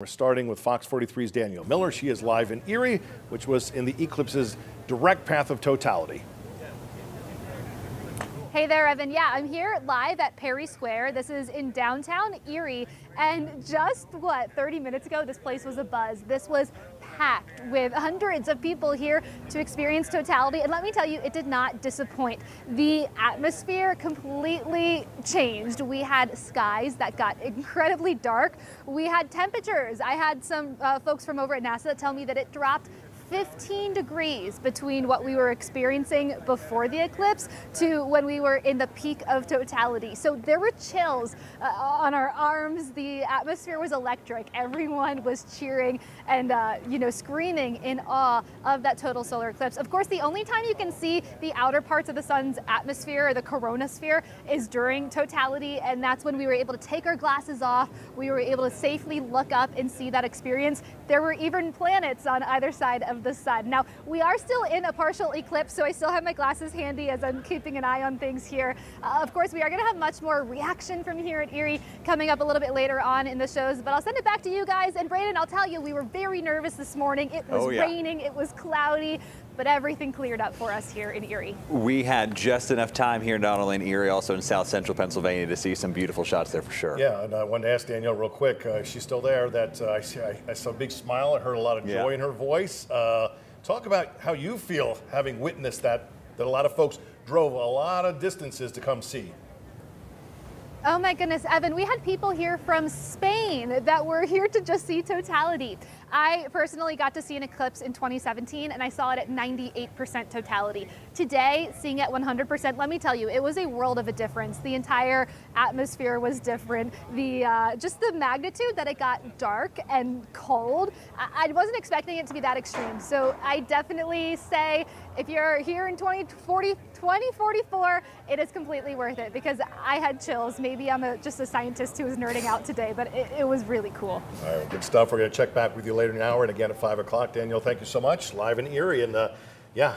We're starting with Fox 43's Danielle Miller. She is live in Erie, which was in the eclipse's direct path of totality. Hey there, Evan. Yeah, I'm here live at Perry Square. This is in downtown Erie. And just what, 30 minutes ago, this place was a buzz. This was packed with hundreds of people here to experience totality. And let me tell you, it did not disappoint. The atmosphere completely changed. We had skies that got incredibly dark. We had temperatures. I had some uh, folks from over at NASA tell me that it dropped 15 degrees between what we were experiencing before the eclipse to when we were in the peak of totality. So there were chills uh, on our arms. The atmosphere was electric. Everyone was cheering and, uh, you know, screaming in awe of that total solar eclipse. Of course, the only time you can see the outer parts of the sun's atmosphere or the coronasphere is during totality. And that's when we were able to take our glasses off. We were able to safely look up and see that experience. There were even planets on either side of the sun. Now, we are still in a partial eclipse, so I still have my glasses handy as I'm keeping an eye on things here. Uh, of course, we are going to have much more reaction from here at Erie coming up a little bit later on in the shows, but I'll send it back to you guys. And Braden, I'll tell you, we were very nervous this morning. It was oh, yeah. raining, it was cloudy, but everything cleared up for us here in Erie. We had just enough time here not only in Erie, also in south central Pennsylvania to see some beautiful shots there for sure. Yeah, and I wanted to ask Danielle real quick. Uh, she's still there. That uh, I, see, I, I, saw a big smile. I heard a lot of joy yeah. in her voice. Uh, talk about how you feel having witnessed that, that a lot of folks drove a lot of distances to come see. Oh my goodness, Evan, we had people here from Spain that were here to just see totality. I personally got to see an eclipse in 2017 and I saw it at 98% totality. Today, seeing it 100%, let me tell you, it was a world of a difference. The entire atmosphere was different. The uh, Just the magnitude that it got dark and cold, I, I wasn't expecting it to be that extreme. So I definitely say if you're here in 2040, 2044, it is completely worth it because I had chills. Maybe I'm a, just a scientist who is nerding out today, but it, it was really cool. All right, good stuff. We're going to check back with you later in an hour and again at 5 o'clock. Danielle, thank you so much. Live in Erie. And uh, yeah,